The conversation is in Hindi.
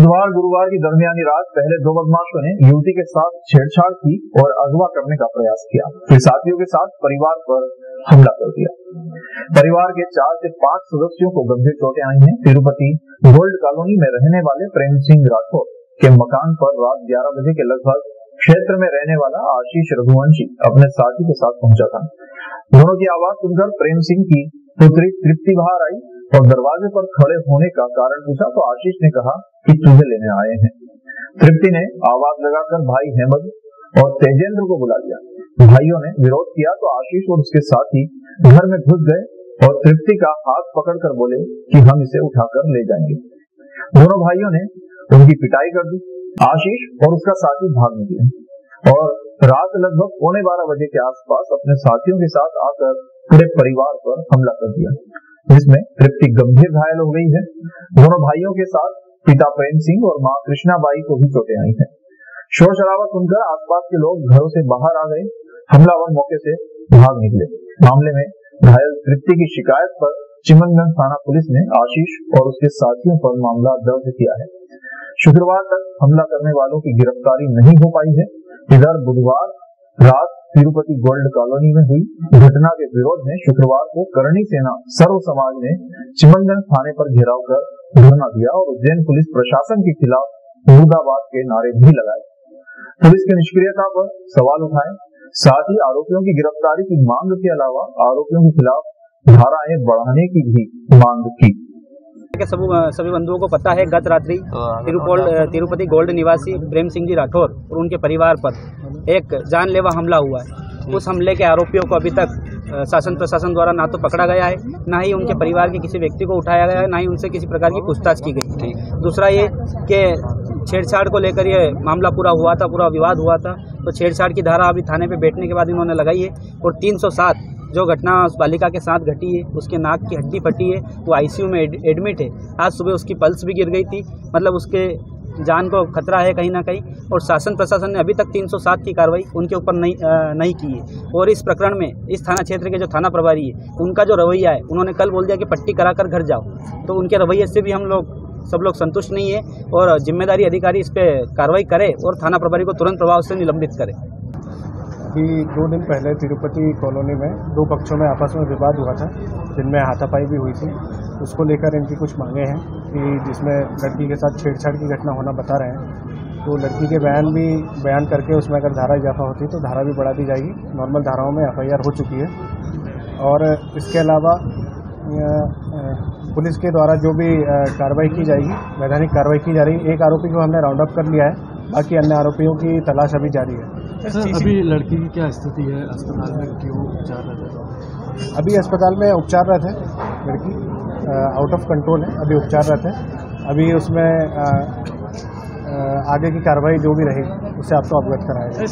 बुधवार, गुरुवार की दरमियानी रात पहले दो बदमाशों ने युवती के साथ छेड़छाड़ की और अगवा करने का प्रयास किया। फिर साथियों के साथ परिवार पर हमला कर दिया। परिवार के चार से पाँच सदस्यों को गंभीर चोटें आई हैं। तिरुपति गोल्ड कॉलोनी में रहने वाले प्रेम सिंह राठौर के मकान पर रात ग्यारह बजे के लगभग क्षेत्र में रहने वाला आशीष रघुवंशी अपने साथी के साथ पहुँचा था। दोनों की आवाज़ सुनकर प्रेम सिंह की पुत्री तृप्ति बाहर आई और दरवाजे पर खड़े होने का कारण पूछा तो आशीष ने कहा कि तुझे लेने आए हैं। तृप्ति ने आवाज़ लगाकर भाई हेमंत और तेजेंद्र को बुला लिया। भाइयों ने विरोध किया तो आशीष और उसके साथी घर में घुस गए और तृप्ति का हाथ पकड़कर बोले कि हम इसे उठाकर ले जाएँगे। दोनों भाइयों ने उनकी पिटाई कर दी। आशीष और उसका साथी भाग निकले और रात लगभग पौने बारह बजे के आसपास अपने साथियों के साथ आकर पूरे परिवार पर हमला कर दिया। जिसमें तृप्ति गंभीर घायल हो गई है। दोनों भाइयों के साथ पिता प्रेम सिंह और माँ कृष्णाबाई को भी चोटें आई हैं। शोर शराबा सुनकर आसपास के लोग घरों से बाहर आ गए। हमलावर मौके से भाग निकले। मामले में घायल तृप्ति की शिकायत पर चिमनगंज थाना पुलिस ने आशीष और उसके साथियों पर मामला दर्ज किया है। शुक्रवार तक हमला करने वालों की गिरफ्तारी नहीं हो पाई है। इधर बुधवार रात तिरुपति गोल्ड कॉलोनी में हुई घटना के विरोध में शुक्रवार को करणी सेना सर्व समाज ने चिमनगंज थाने पर घेराव कर धरना दिया और उज्जैन पुलिस प्रशासन के खिलाफ मुर्दाबाद के नारे भी लगाए। पुलिस की निष्क्रियता पर सवाल उठाए। साथ ही आरोपियों की गिरफ्तारी की मांग के अलावा आरोपियों के खिलाफ धाराएँ बढ़ाने की भी मांग की। सभी सभी बंधुओं को पता है गत रात्रि तिरुपति गोल्ड निवासी प्रेम सिंह जी राठौर और उनके परिवार पर एक जानलेवा हमला हुआ है। उस हमले के आरोपियों को अभी तक शासन प्रशासन द्वारा ना तो पकड़ा गया है ना ही उनके परिवार के किसी व्यक्ति को उठाया गया है ना ही उनसे किसी प्रकार की पूछताछ की गई। दूसरा ये कि छेड़छाड़ को लेकर ये मामला पूरा हुआ था पूरा विवाद हुआ था तो छेड़छाड़ की धारा अभी थाने पे बैठने के बाद इन्होंने लगाई है और 307 जो घटना उस बालिका के साथ घटी है उसके नाक की हड्डी फटी है वो आईसीयू में एडमिट है। आज सुबह उसकी पल्स भी गिर गई थी मतलब उसके जान को खतरा है कहीं ना कहीं और शासन प्रशासन ने अभी तक 307 की कार्रवाई उनके ऊपर नहीं आ, नहीं की है। और इस प्रकरण में इस थाना क्षेत्र के जो थाना प्रभारी है उनका जो रवैया है उन्होंने कल बोल दिया कि पट्टी करा कर घर जाओ। तो उनके रवैये से भी हम लोग सब लोग संतुष्ट नहीं है और ज़िम्मेदारी अधिकारी इस पर कार्रवाई करे और थाना प्रभारी को तुरंत प्रभाव से निलंबित करे। कि दो दिन पहले तिरुपति कॉलोनी में दो पक्षों में आपस में विवाद हुआ था जिनमें हाथापाई भी हुई थी। उसको लेकर इनकी कुछ मांगे हैं। कि जिसमें लड़की के साथ छेड़छाड़ की घटना होना बता रहे हैं तो लड़की के बयान भी बयान करके उसमें अगर धारा इजाफा होती तो धारा भी बढ़ा दी जाएगी। नॉर्मल धाराओं में एफआईआर हो चुकी है। और इसके अलावा पुलिस के द्वारा जो भी कार्रवाई की जाएगी वैधानिक कार्रवाई की जा रही है। एक आरोपी को हमने राउंड अप कर लिया है बाकी अन्य आरोपियों की तलाश अभी जारी है। सर अभी लड़की की क्या स्थिति है? अस्पताल में क्यों उपचार रहते अभी अस्पताल में उपचार रहे थे। लड़की आउट ऑफ़ कंट्रोल है अभी उपचार रहते हैं। अभी उसमें आ, आ, आगे की कार्रवाई जो भी रहेगी उससे आपको अवगत कराएगा